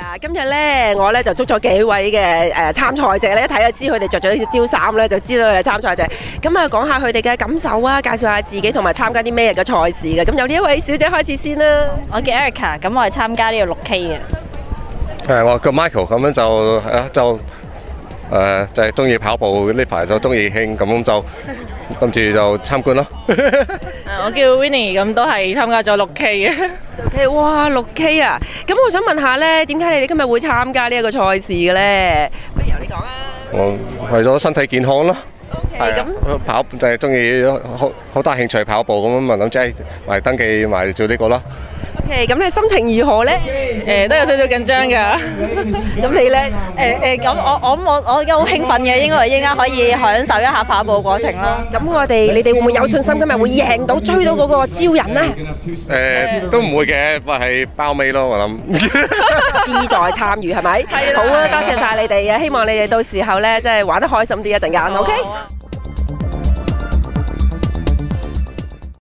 日咧，我咧就捉咗幾位嘅誒參賽者咧，一睇就知佢哋着咗呢招衫咧，就知道佢哋係參賽者。咁啊，講下佢哋嘅感受啊，介紹下自己同埋參加啲咩嘅賽事嘅。咁由呢一位小姐開始先啦。我叫 Erica，咁我係參加呢個六 K 嘅。誒，我叫 Michael，咁樣就誒就誒就係中意跑步呢排就中意興，咁就諗住就參觀咯。我叫 Winnie，咁都係參加咗六 K 嘅。六 K，哇，六 K 啊！咁我想問下咧，點解你哋今日會參加呢一個賽事嘅咧？不如由你講啊。我為咗身體健康咯。啊咁跑就係中意好好大興趣跑步咁樣，咪諗住誒埋登記埋做呢個咯。OK，咁你心情如何咧？誒，都有少少緊張㗎。咁你咧？誒誒，咁我我我我而家好興奮嘅，應該應該可以享受一下跑步過程啦。咁我哋你哋會唔會有信心今日會贏到追到嗰個招人咧？誒都唔會嘅，不過係包尾咯，我諗。志在參與係咪？係啦好啊，多謝晒你哋啊！希望你哋到時候咧，即係玩得開心啲一陣間，OK？好啊